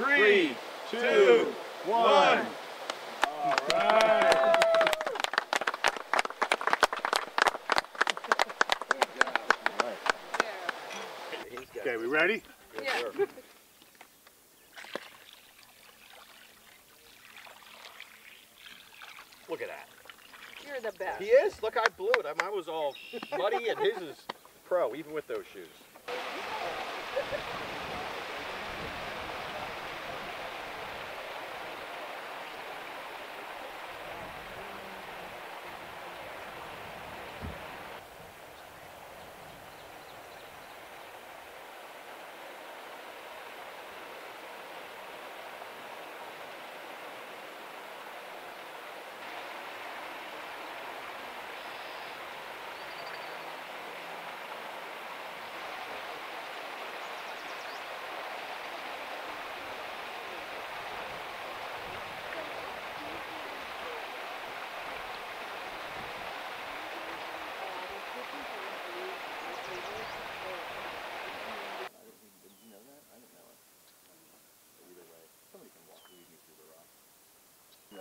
Three, two, one. All right. Okay, we ready? Yeah. Look at that. You're the best. He is. Look, I blew it. Mine was all muddy, and his is pro, even with those shoes.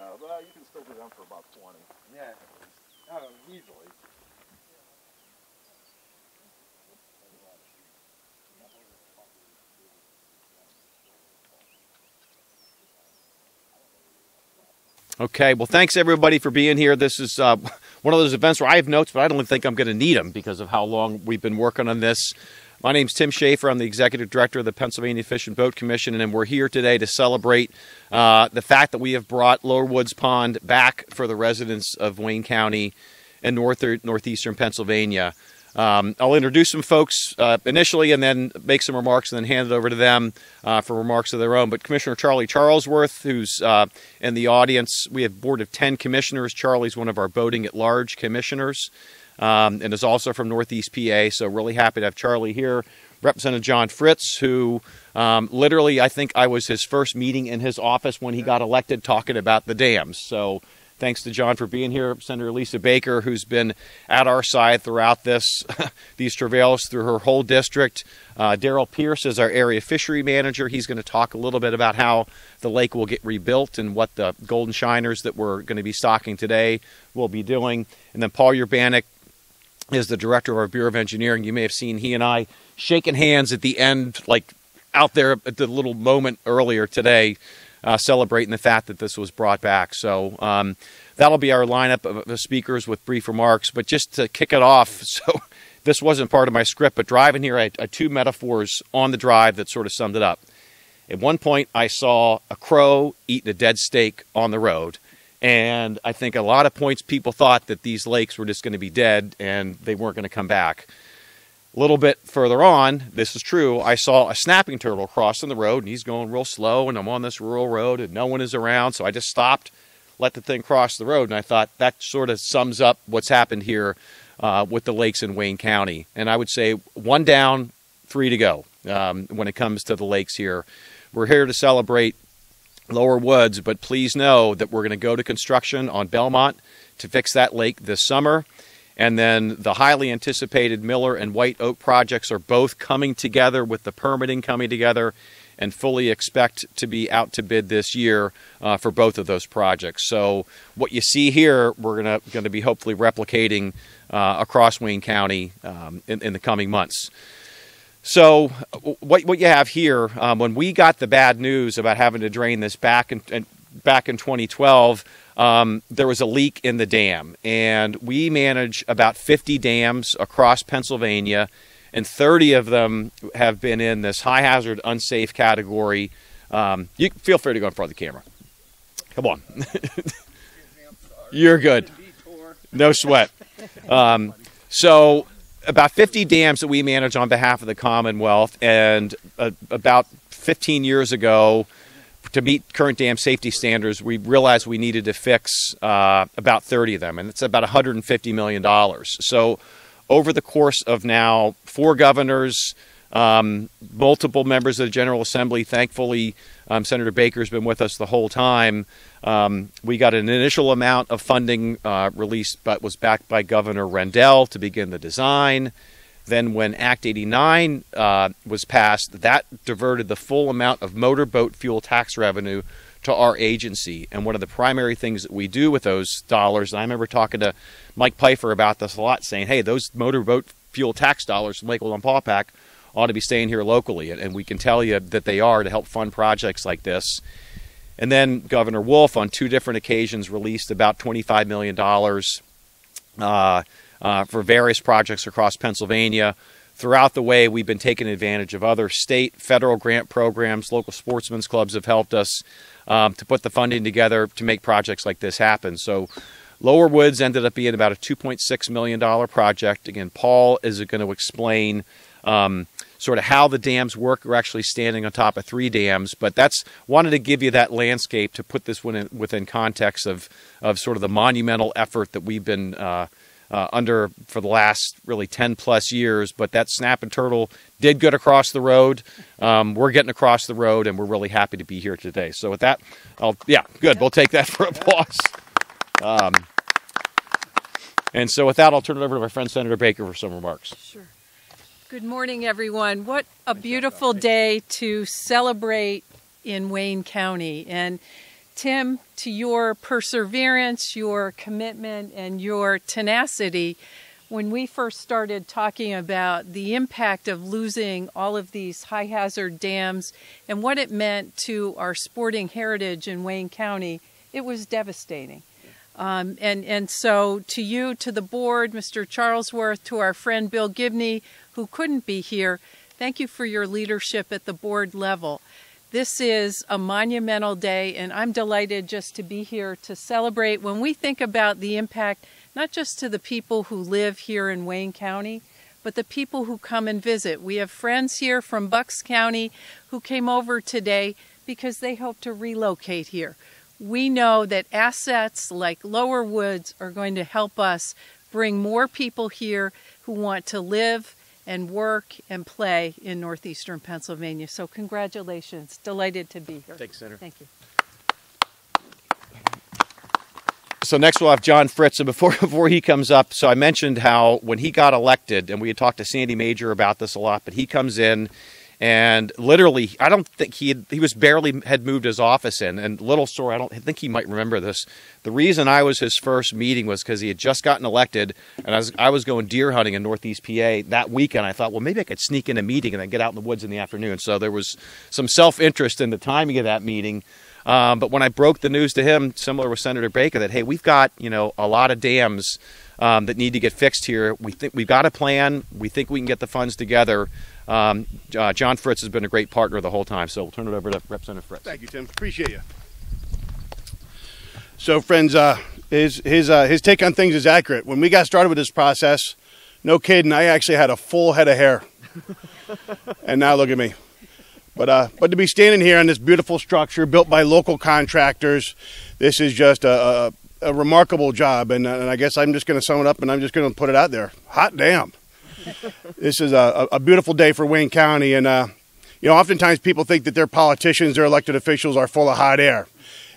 Yeah, well, you can still do them for about 20. Yeah. Oh, easily. Okay, well, thanks everybody for being here. This is uh, one of those events where I have notes, but I don't think I'm going to need them because of how long we've been working on this. My name's Tim Schaeffer. I'm the executive director of the Pennsylvania Fish and Boat Commission, and we're here today to celebrate uh, the fact that we have brought Lower Woods Pond back for the residents of Wayne County and north northeastern Pennsylvania. Um, I'll introduce some folks uh, initially and then make some remarks and then hand it over to them uh, for remarks of their own. But Commissioner Charlie Charlesworth, who's uh, in the audience, we have board of 10 commissioners. Charlie's one of our boating at large commissioners um, and is also from Northeast PA. So, really happy to have Charlie here. Representative John Fritz, who um, literally, I think I was his first meeting in his office when he got elected talking about the dams. So, Thanks to John for being here. Senator Lisa Baker, who's been at our side throughout this these travails through her whole district. Uh, Daryl Pierce is our area fishery manager. He's going to talk a little bit about how the lake will get rebuilt and what the golden shiners that we're going to be stocking today will be doing. And then Paul Urbanik is the director of our Bureau of Engineering. You may have seen he and I shaking hands at the end, like out there at the little moment earlier today uh, celebrating the fact that this was brought back. So um, that'll be our lineup of, speakers with brief remarks. But just to kick it off, so this wasn't part of my script, but driving here, I had two metaphors on the drive that sort of summed it up. At one point, I saw a crow eating a dead steak on the road. And I think a lot of points people thought that these lakes were just going to be dead and they weren't going to come back. A little bit further on, this is true, I saw a snapping turtle crossing the road and he's going real slow and I'm on this rural road and no one is around. So I just stopped, let the thing cross the road. And I thought that sort of sums up what's happened here uh, with the lakes in Wayne County. And I would say one down, three to go um, when it comes to the lakes here. We're here to celebrate Lower Woods, but please know that we're going to go to construction on Belmont to fix that lake this summer. And then the highly anticipated Miller and White Oak projects are both coming together with the permitting coming together and fully expect to be out to bid this year uh, for both of those projects. So what you see here, we're gonna going to be hopefully replicating uh, across Wayne County um, in, in, the coming months. So what what you have here, um, when we got the bad news about having to drain this back in, back in 2012 um, there was a leak in the dam, and we manage about 50 dams across Pennsylvania, and 30 of them have been in this high hazard, unsafe category. Um, you feel free to go in front of the camera. Come on, you're good. No sweat. Um, so about 50 dams that we manage on behalf of the Commonwealth, and uh, about 15 years ago, to meet current dam safety standards, we realized we needed to fix uh, about 30 of them, and it's about $150 million. So, over the course of now four governors, um, multiple members of the General Assembly, thankfully, um, Senator Baker's been with us the whole time. Um, we got an initial amount of funding uh, released, but was backed by Governor Rendell to begin the design. Then, when Act 89 uh, was passed, that diverted the full amount of motorboat fuel tax revenue to our agency. And one of the primary things that we do with those dollars, and I remember talking to Mike Peifer about this a lot, saying, hey, those motorboat fuel tax dollars from Lake Wallenpaupack ought to be staying here locally. And, and we can tell you that they are to help fund projects like this. And then Governor Wolf, on two different occasions, released about $25 million uh, uh, for various projects across Pennsylvania. Throughout the way, we've been taking advantage of other state, federal grant programs. Local sportsmen's clubs have helped us um, to put the funding together to make projects like this happen. So, Lower Woods ended up being about a $2.6 million project. Again, Paul is going to explain um, sort of how the dams work. We're actually standing on top of three dams, but that's wanted to give you that landscape to put this one in, within context of of sort of the monumental effort that we've been. Uh, uh, under for the last really 10 plus years, but that snapping turtle did good across the road. Um, we're getting across the road, and we're really happy to be here today. So, with that, I'll, yeah, good. We'll take that for applause. Um, and so, with that, I'll turn it over to my friend Senator Baker for some remarks. Sure. Good morning, everyone. What a beautiful day to celebrate in Wayne County. And Tim, to your perseverance, your commitment, and your tenacity, when we first started talking about the impact of losing all of these high hazard dams and what it meant to our sporting heritage in Wayne County, it was devastating. Um, and, and so, to you, to the board, Mr. Charlesworth, to our friend Bill Gibney, who couldn't be here, thank you for your leadership at the board level. This is a monumental day, and I'm delighted just to be here to celebrate. When we think about the impact, not just to the people who live here in Wayne County, but the people who come and visit. We have friends here from Bucks County who came over today because they hope to relocate here we know that assets like Lower Woods are going to help us bring more people here who want to live and work and play in northeastern Pennsylvania. So congratulations. Delighted to be here. Thanks, Senator. Thank you. So next we'll have John Fritz. And before before he comes up, so I mentioned how when he got elected, and we had talked to Sandy Major about this a lot, but he comes in and literally i don't think he had, he was barely had moved his office in. And little story i don't I think he might remember this. The reason i was his first meeting was because he had just gotten elected and I was, I was going deer hunting in northeast pa that weekend. I thought well maybe i could sneak in a meeting and then get out in the woods in the afternoon. So there was some self-interest in the timing of that meeting. Um, but when i broke the news to him similar with senator baker that hey we've got you know a lot of dams um, that need to get fixed here. We think we've got a plan. We think we can get the funds together um, uh, John Fritz has been a great partner the whole time, so we'll turn it over to Representative Fritz. Thank you, Tim. Appreciate you. So, friends, uh, his his uh, his take on things is accurate. When we got started with this process, no kidding, I actually had a full head of hair, and now look at me. But uh, but to be standing here on this beautiful structure built by local contractors, this is just a, a, a remarkable job. And, and I guess I'm just going to sum it up, and I'm just going to put it out there. Hot damn! This is a, a, beautiful day for Wayne County, and uh, you know, oftentimes people think that their politicians, their elected officials, are full of hot air.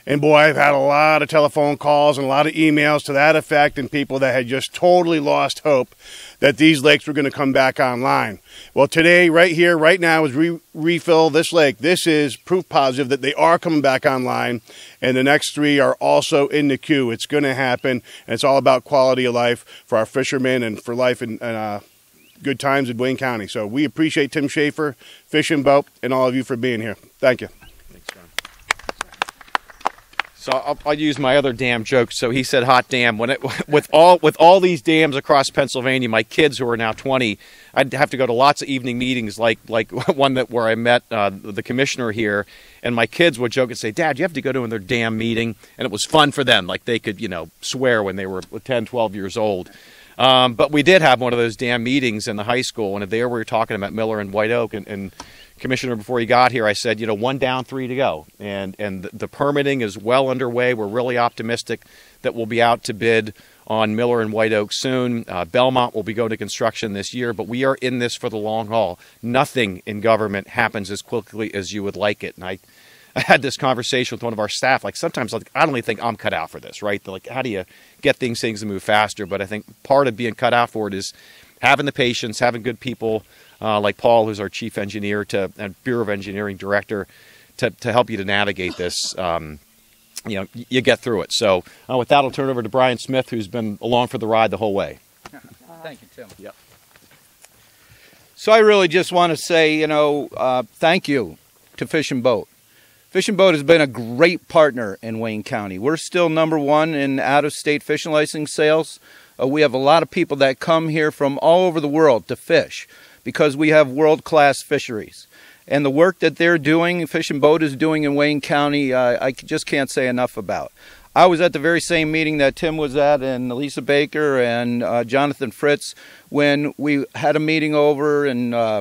And boy, I've had a lot of telephone calls and a lot of emails to that effect, and people that had just totally lost hope that these lakes were going to come back online. Well, today, right here, right now, as we refill this lake, this is proof positive that they are coming back online, and the next three are also in the queue. It's going to happen, and it's all about quality of life for our fishermen and for life in, uh, good times in Wayne County. So we appreciate Tim Schaeffer, Fish and Boat, and all of you for being here. Thank you. Thanks, John. So I'll, I'll, use my other dam joke. So he said, "Hot dam." When it with all with all these dams across Pennsylvania, my kids who are now 20, I'd have to go to lots of evening meetings, like like one that where I met uh, the commissioner here, and my kids would joke and say, "Dad, you have to go to another damn meeting," and it was fun for them. Like they could, you know, swear when they were 10, 12 years old. Um, but we did have one of those damn meetings in the high school, and there we were talking about Miller and White Oak. And, and Commissioner, before he got here, I said, you know, one down, three to go, and and the permitting is well underway. We're really optimistic that we'll be out to bid on Miller and White Oak soon. Uh, Belmont will be going to construction this year, but we are in this for the long haul. Nothing in government happens as quickly as you would like it, and I I had this conversation with one of our staff. Like sometimes, like I don't even think I'm cut out for this, right? like, how do you get things things to move faster? But I think part of being cut out for it is having the patience, having good people uh, like Paul, who's our chief engineer to and Bureau of Engineering director, to, to help you to navigate this. Um, you know, you get through it. So uh, with that, I'll turn it over to Brian Smith, who's been along for the ride the whole way. Thank you, Tim. Yep. So I really just want to say, you know, uh, thank you to Fish and Boat. Fish and Boat has been a great partner in Wayne County. We're still number one in out-of-state fishing license sales. Uh, we have a lot of people that come here from all over the world to fish because we have world-class fisheries. And the work that they're doing, Fish and Boat is doing in Wayne County, uh, I just can't say enough about. I was at the very same meeting that Tim was at, and Lisa Baker and uh, Jonathan Fritz, when we had a meeting over in uh,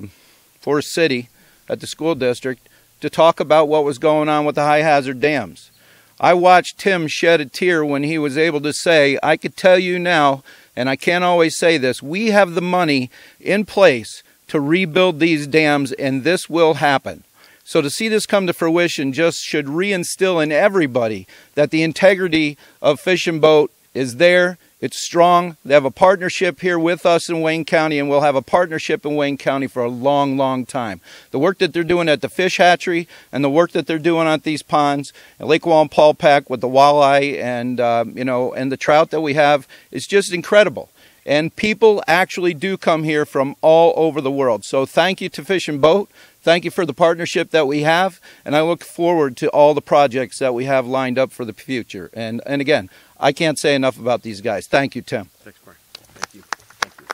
Forest City at the school district to talk about what was going on with the high hazard dams. I watched Tim shed a tear when he was able to say, I could tell you now, and I can't always say this, we have the money in place to rebuild these dams, and this will happen. So to see this come to fruition just should reinstill in everybody that the integrity of Fish and Boat is there. It's strong. They have a partnership here with us in Wayne County, and we'll have a partnership in Wayne County for a long, long time. The work that they're doing at the fish hatchery and the work that they're doing at these ponds, at Lake Wallenpaupack with the walleye and uh, you know and the trout that we have is just incredible. And people actually do come here from all over the world. So thank you to Fish and Boat. Thank you for the partnership that we have, and I look forward to all the projects that we have lined up for the future. And and again, I can't say enough about these guys. Thank you, Tim. Thanks, Brian. Thank you. Thank you.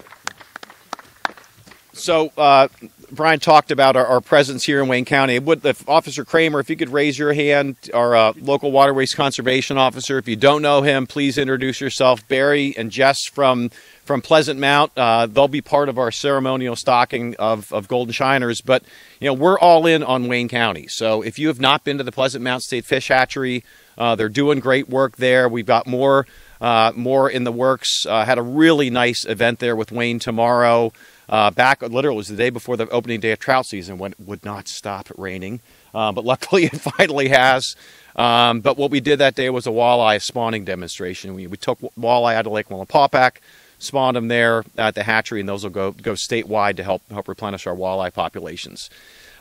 So, uh, Brian talked about our, our, presence here in Wayne County. Would if Officer Kramer, if you could raise your hand, our uh, local waterways conservation officer. If you don't know him, please introduce yourself. Barry and Jess from from Pleasant Mount. Uh, they'll be part of our ceremonial stocking of, of golden shiners. But you know, we're all in on Wayne County. So if you have not been to the Pleasant Mount State Fish Hatchery, uh, they're doing great work there. We've got more uh, more in the works. Uh, had a really nice event there with Wayne tomorrow. Uh, back literally it was the day before the opening day of trout season when it would not stop raining, uh, but luckily it finally has. Um, but what we did that day was a walleye spawning demonstration. We, we took walleye out of Lake Wallenpaupack, spawned them there at the hatchery, and those will go go statewide to help help replenish our walleye populations.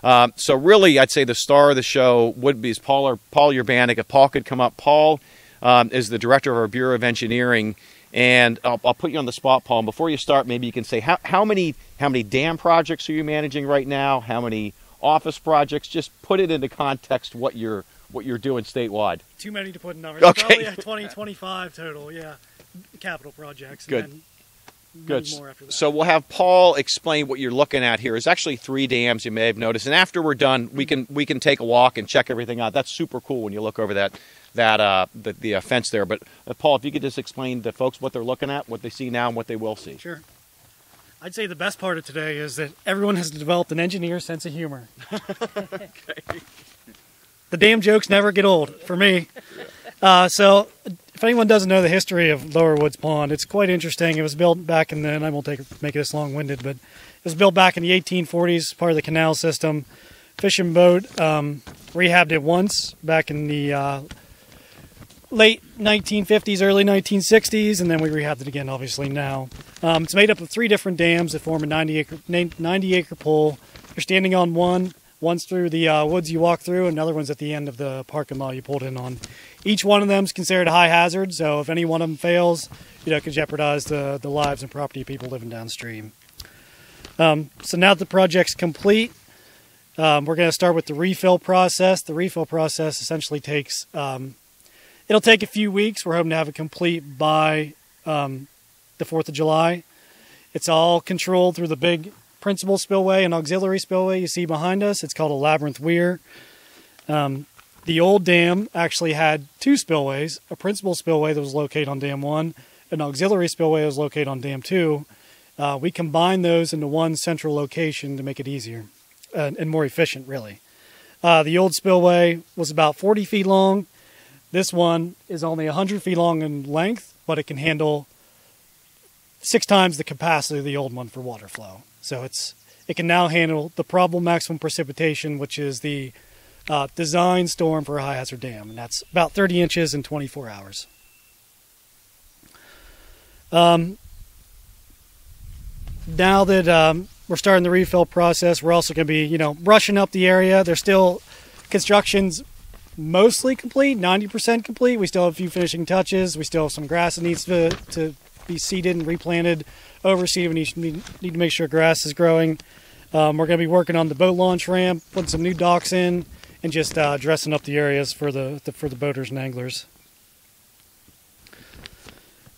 Um, so really, I'd say the star of the show would be Paul or Paul Urbanik. If Paul could come up, Paul um, is the director of our Bureau of Engineering and I'll, I'll, put you on the spot, Paul. And before you start, maybe you can say how, how many how many dam projects are you managing right now? How many office projects? Just put it into context what you're what you're doing statewide. Too many to put in numbers. Okay. Probably a 20, 25 total. Yeah, capital projects. Good. Good. So we'll have Paul explain what you're looking at here. There's actually three dams you may have noticed, and after we're done, we can we can take a walk and check everything out. That's super cool when you look over that that uh, the, the uh, fence there. But uh, Paul, if you could just explain to folks what they're looking at, what they see now, and what they will see. Sure. I'd say the best part of today is that everyone has developed an engineer sense of humor. okay. The damn jokes never get old for me. Uh, so, if anyone doesn't know the history of Lower Woods Pond, it's quite interesting. It was built back in the, and I won't take, make it this long-winded, but it was built back in the 1840s, part of the canal system. Fish and Boat um, rehabbed it once back in the uh, late 1950s, early 1960s, and then we rehabbed it again, obviously, now. Um, it's made up of three different dams that form a 90 acre, 90 acre pool. You're standing on one. One's through the uh, woods you walk through, another one's at the end of the parking lot you pulled in on. Each one of them is considered a high hazard, so if any one of them fails, you know, it could jeopardize the, the lives and property of people living downstream. Um, so now that the project's complete, um, we're going to start with the refill process. The refill process essentially takes um, It'll take a few weeks. We're hoping to have it complete by um, the 4th of July. It's all controlled through the big principal spillway and auxiliary spillway you see behind us. It's called a labyrinth weir. Um, the old dam actually had two spillways a principal spillway that was located on Dam 1, an auxiliary spillway that was located on Dam 2. Uh, we combined those into one central location to make it easier uh, and more efficient, really. Uh, the old spillway was about 40 feet long this one is only 100 feet long in length, but it can handle six times the capacity of the old one for water flow. So it's it can now handle the probable maximum precipitation, which is the uh, design storm for a high hazard dam, and that's about 30 inches in 24 hours. now that um, we're starting the refill process, we're also going to be, you know, brushing up the area. There's still construction's mostly complete, 90% complete. We still have a few finishing touches. We still have some grass that needs to, to be seeded and replanted, overseeded. We need, need, need to make sure grass is growing. Um, we're going to be working on the boat launch ramp, putting some new docks in, and just uh, dressing up the areas for the, the for the boaters and anglers.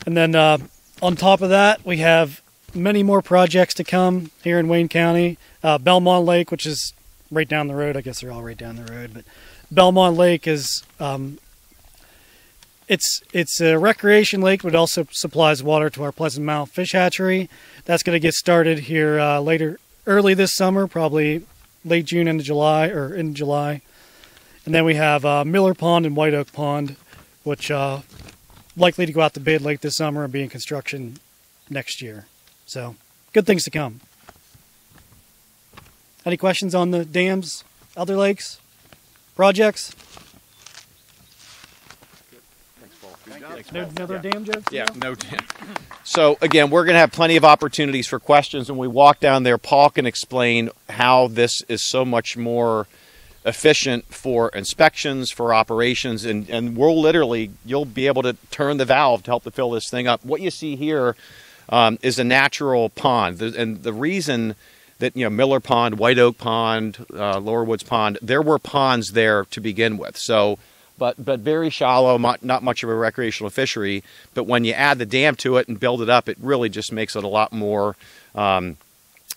And then uh, on top of that, we have many more projects to come here in Wayne County. Uh, Belmont Lake, which is right down the road. I guess they're all right down the road, but Belmont Lake is um, it's it's a recreation lake, but also supplies water to our Pleasant Mountain Fish Hatchery. That's going to get started here uh, later, early this summer, probably late June into July or in July. And then we have uh, Miller Pond and White Oak Pond, which uh, likely to go out to bid late this summer and be in construction next year. So, good things to come. Any questions on the dams, other lakes, projects? No, another dam joke? Yeah, no. So again, we're going to have plenty of opportunities for questions when we walk down there. Paul can explain how this is so much more efficient for inspections, for operations, and and we'll literally you'll be able to turn the valve to help to fill this thing up. What you see here um, is a natural pond, and the reason that you know Miller Pond, White Oak Pond, uh, Lower Woods Pond, there were ponds there to begin with. So but but very shallow, not much of a recreational fishery. But when you add the dam to it and build it up, it really just makes it a lot more um,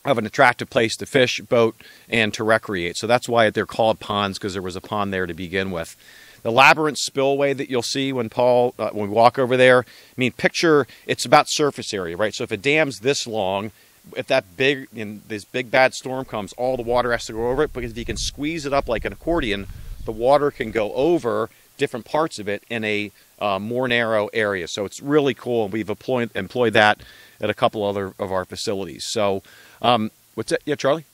of an attractive place to fish, boat, and to recreate. So that's why they're called ponds because there was a pond there to begin with. The labyrinth spillway that you'll see when Paul uh, when we walk over there. I mean, picture it's about surface area, right? So if a dam's this long, if that big in this big bad storm comes, all the water has to go over it because if you can squeeze it up like an accordion the water can go over different parts of it in a uh, more narrow area. So it's really cool, and we've employed, employed that at a couple other of our facilities. So, um, what's that? Yeah, Charlie?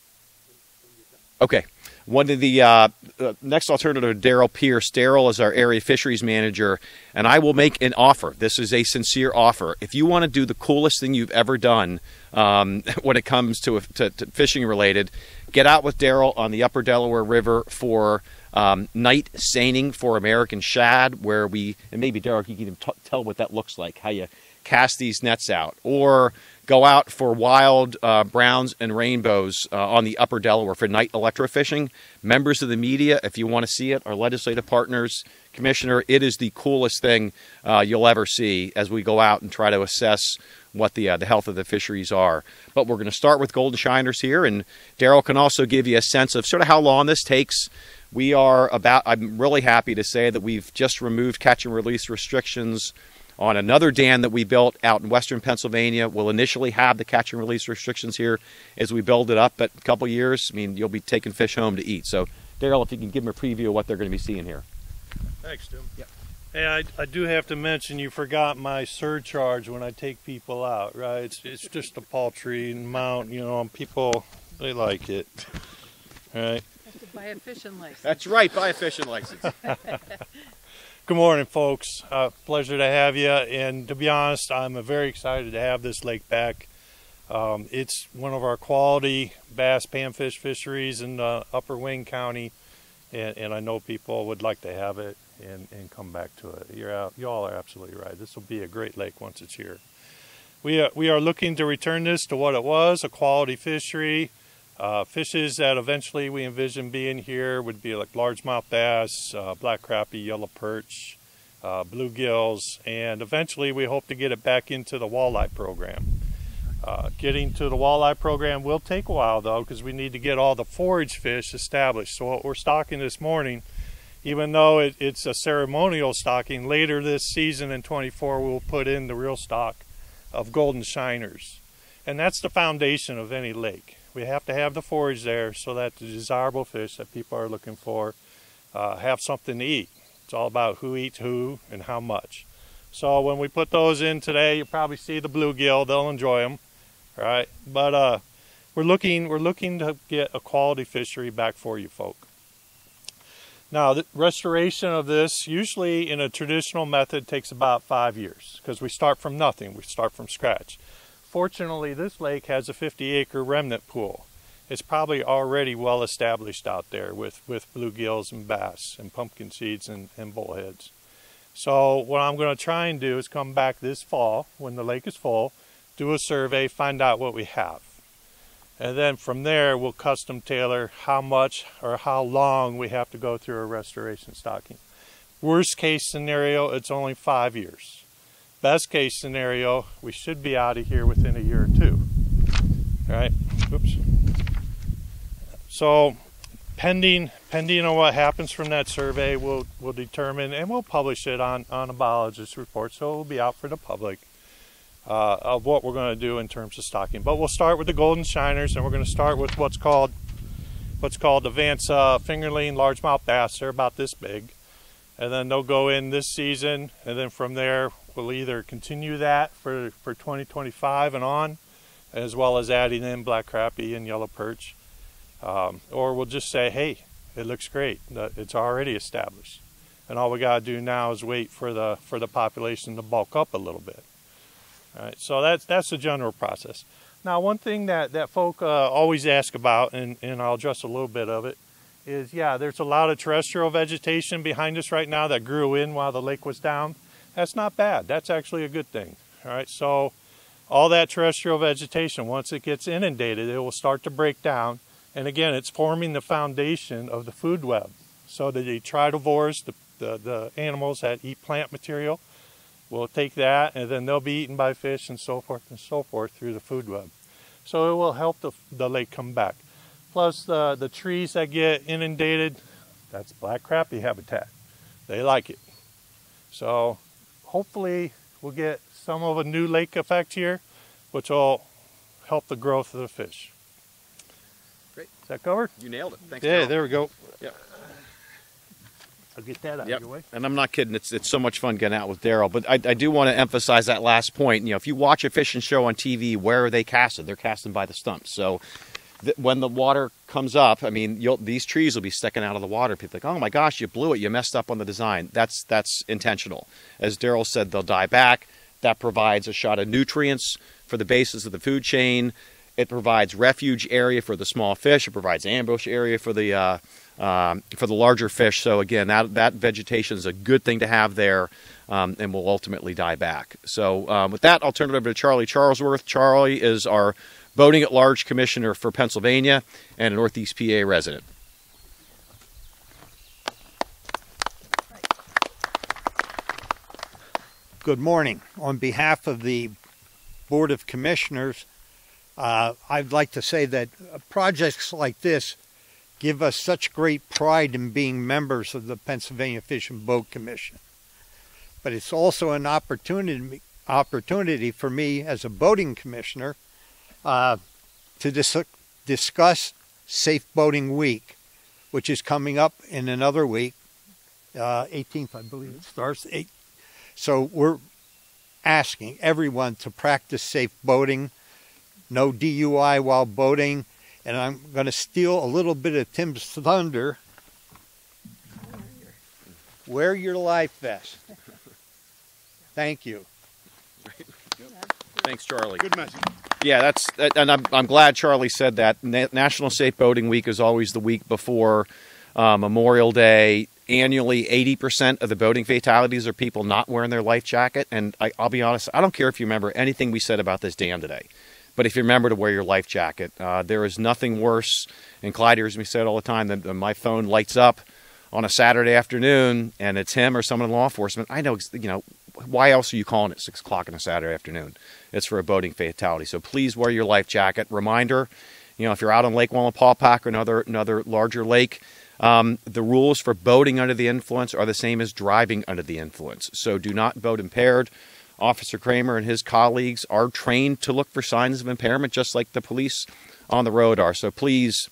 Okay. One of the uh, uh, next alternative, Daryl Pierce. Daryl is our area fisheries manager, and I will make an offer. This is a sincere offer. If you want to do the coolest thing you've ever done um, when it comes to, to, to fishing related, get out with Daryl on the Upper Delaware River for um, night seining for American shad, where we, and maybe Derek, you can even t- tell what that looks like, how you cast these nets out, or go out for wild uh, browns and rainbows uh, on the upper Delaware for night electrofishing. Members of the media, if you want to see it, our legislative partners, Commissioner, it is the coolest thing uh, you'll ever see as we go out and try to assess what the uh, the health of the fisheries are. But we're going to start with golden shiners here, and Daryl can also give you a sense of sort of how long this takes we are about, I'm really happy to say that we've just removed catch and release restrictions on another dam that we built out in western Pennsylvania. We'll initially have the catch and release restrictions here as we build it up, but a couple years, I mean, you'll be taking fish home to eat. So, Daryl, if you can give them a preview of what they're going to be seeing here. Thanks, Tim. Yep. Hey, I, I do have to mention you forgot my surcharge when I take people out, right? It's, it's just a paltry amount, you know, people, they like it, right? Buy a fishing license. That's right, buy a fishing license. Good morning, folks. Uh, pleasure to have you. And to be honest, I'm very excited to have this lake back. Um, it's one of our quality bass panfish fisheries in uh, Upper Wayne County, and, and, I know people would like to have it and, and come back to it. You're out, you all are absolutely right. This will be a great lake once it's here. We, uh, we are looking to return this to what it was, a quality fishery. Uh, fishes that eventually we envision being here would be like largemouth bass, uh, black crappie, yellow perch, uh, bluegills, and eventually we hope to get it back into the walleye program. Uh, getting to the walleye program will take a while though because we need to get all the forage fish established. So what we're stocking this morning, even though it, it's a ceremonial stocking, later this season in 24 we'll put in the real stock of golden shiners. And that's the foundation of any lake we have to have the forage there so that the desirable fish that people are looking for uh, have something to eat. It's all about who eats who and how much. So when we put those in today, you'll probably see the bluegill. They'll enjoy them, right? But uh, we're looking we're looking to get a quality fishery back for you folk. Now, the restoration of this, usually in a traditional method, takes about five years because we start from nothing. We start from scratch fortunately, this lake has a 50 acre remnant pool. It's probably already well established out there with, with bluegills and bass and pumpkin seeds and, and bullheads. So what I'm going to try and do is come back this fall when the lake is full, do a survey, find out what we have. And then from there, we'll custom tailor how much or how long we have to go through a restoration stocking. Worst case scenario, it's only five years. Best case scenario, we should be out of here within a year or two. All right. Oops. So, pending pending on what happens from that survey, we'll we'll determine and we'll publish it on on a biologist report, so it will be out for the public uh, of what we're going to do in terms of stocking. But we'll start with the golden shiners, and we're going to start with what's called what's called advanced uh, fingerling largemouth bass. They're about this big, and then they'll go in this season, and then from there we'll either continue that for for 2025 and on, as well as adding in black crappie and yellow perch. Um, or we'll just say, hey, it looks great. It's already established, and all we got to do now is wait for the for the population to bulk up a little bit. All right, so that's that's the general process. Now, one thing that that folk uh, always ask about, and and I'll address a little bit of it, is yeah, there's a lot of terrestrial vegetation behind us right now that grew in while the lake was down. That's not bad. That's actually a good thing. All right, so all that terrestrial vegetation, once it gets inundated, it will start to break down and again, it's forming the foundation of the food web. So the detritivores, the, the, the animals that eat plant material, will take that and then they'll be eaten by fish and so forth and so forth through the food web. So it will help the, the lake come back. Plus the, the trees that get inundated, that's black crappie habitat. They like it. So hopefully we'll get some of a new lake effect here, which will help the growth of the fish. Great. Is that covered? You nailed it. Thanks. Yeah, there we go. Yep. I'll get that out Yep. of your way. And I'm not kidding. It's it's so much fun getting out with Daryl. But I, I do want to emphasize that last point. You know, if you watch a fishing show on TV, where are they casted? They're casting by the stumps. So when the water comes up, I mean, these trees will be sticking out of the water. People think, oh my gosh, you blew it. You messed up on the design. That's that's intentional. As Daryl said, they'll die back. That provides a shot of nutrients for the basis of the food chain. It provides refuge area for the small fish. It provides ambush area for the uh, um, for the larger fish. So again, that that vegetation is a good thing to have there, um, and will ultimately die back. So um, with that, I'll turn it over to Charlie Charlesworth. Charlie is our boating at large commissioner for Pennsylvania and a Northeast PA resident. Good morning. On behalf of the Board of Commissioners, uh, I'd like to say that projects like this give us such great pride in being members of the Pennsylvania Fish and Boat Commission. But it's also an opportunity opportunity for me as a boating commissioner uh, to dis- discuss Safe Boating Week, which is coming up in another week, uh, 18th, I believe it starts. Eight. So we're asking everyone to practice safe boating no DUI while boating, and I'm going to steal a little bit of Tim's thunder. Wear your life vest. Thank you. Thanks, Charlie. Good message. Yeah, that's and I'm I'm glad Charlie said that. Na- National Safe Boating Week is always the week before uh, Memorial Day. Annually, 80% of the boating fatalities are people not wearing their life jacket. And I, I'll be honest, I don't care if you remember anything we said about this dam today. But if you remember to wear your life jacket, uh, there is nothing worse. And Clyde hears me say it all the time that my phone lights up on a Saturday afternoon and it's him or someone in law enforcement. I know, you know, why else are you calling at six o'clock on a Saturday afternoon? It's for a boating fatality. So please wear your life jacket. Reminder, you know, if you're out on Lake Wallenpaupack or another another larger lake, um, the rules for boating under the influence are the same as driving under the influence. So do not boat impaired. Officer Kramer and his colleagues are trained to look for signs of impairment, just like the police on the road are. So please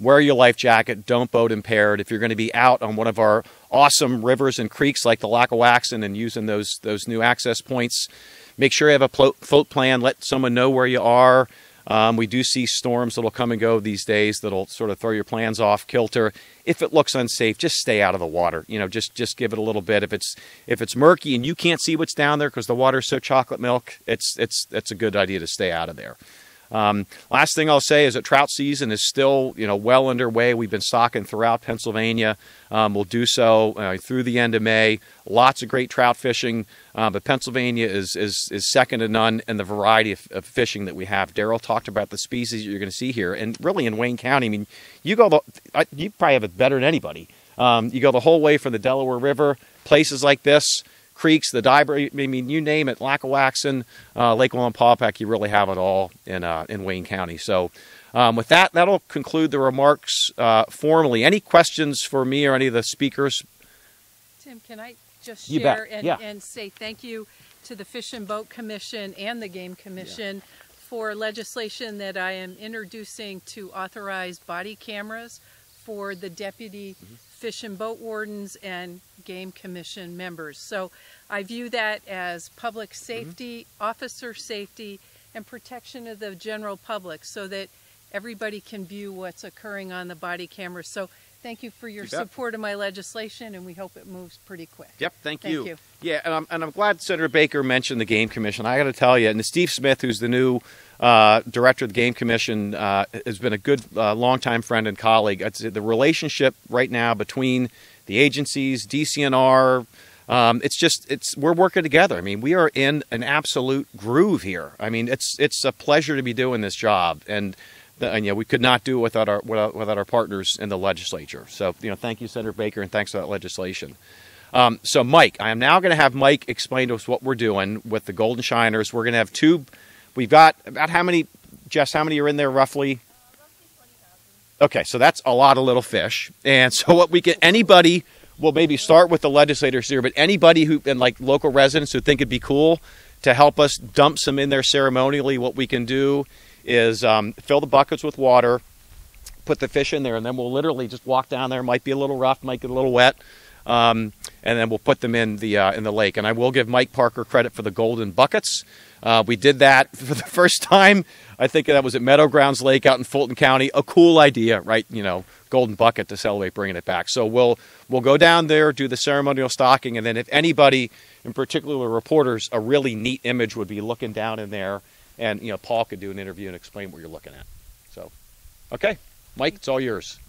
wear your life jacket. Don't boat impaired. If you're going to be out on one of our awesome rivers and creeks like the Lackawaxen and using those those new access points, make sure you have a float plan. Let someone know where you are. Um, we do see storms that'll come and go these days that'll sort of throw your plans off kilter. If it looks unsafe, just stay out of the water. You know, just just give it a little bit. If it's if it's murky and you can't see what's down there because the water's so chocolate milk, it's it's it's a good idea to stay out of there. Um, last thing I'll say is that trout season is still, you know, well underway. We've been stocking throughout Pennsylvania. Um, we'll do so uh, through the end of May. Lots of great trout fishing, uh, but Pennsylvania is, is is second to none in the variety of, of fishing that we have. Daryl talked about the species you're going to see here, and really in Wayne County. I mean, you go the, I- you probably have it better than anybody. Um, you go the whole way from the Delaware River, places like this creeks, the Dyberry, I mean, you name it, Lackawaxen, uh, Lake Wallenpaupack, you really have it all in, uh, in Wayne County. So um, with that, that'll conclude the remarks uh, formally. Any questions for me or any of the speakers? Tim, can I just You share and, Yeah. and say thank you to the Fish and Boat Commission and the Game Commission for legislation that I am introducing to authorize body cameras for the deputy Mm-hmm. fish and boat wardens and game commission members. So I view that as public Mm-hmm. safety, officer safety, and protection of the general public so that everybody can view what's occurring on the body camera. So thank you for your You support of my legislation and we hope it moves pretty quick. Yep, thank, Thank you. you. Yeah, and I'm, and I'm glad Senator Baker mentioned the Game Commission. I got to tell you, and Steve Smith, who's the new uh, director of the Game Commission, uh, has been a good, uh, longtime friend and colleague. The relationship right now between the agencies, DCNR, um, it's just it's we're working together. I mean, we are in an absolute groove here. I mean, it's it's a pleasure to be doing this job, and the, and yeah, we could not do it without our without, without our partners in the legislature. So you know, thank you, Senator Baker, and thanks for that legislation. Um, so, Mike, I am now going to have Mike explain to us what we're doing with the Golden Shiners. We're going to have two. We've got about how many, Jess? How many are in there roughly? Okay, so that's a lot of little fish. And so, what we can anybody will maybe start with the legislators here, but anybody who and like local residents who think it'd be cool to help us dump some in there ceremonially, what we can do is um, fill the buckets with water, put the fish in there, and then we'll literally just walk down there. Might be a little rough, might get a little wet, um, and then we'll put them in the uh, in the lake. And I will give Mike Parker credit for the golden buckets. Uh, we did that for the first time. I think that was at Meadow Grounds Lake out in Fulton County. A cool idea, right? You know, golden bucket to celebrate bringing it back. So we'll we'll go down there, do the ceremonial stocking, and then if anybody, in particular reporters, a really neat image would be looking down in there, and you know, Paul could do an interview and explain what you're looking at. So, okay, Mike, it's all yours.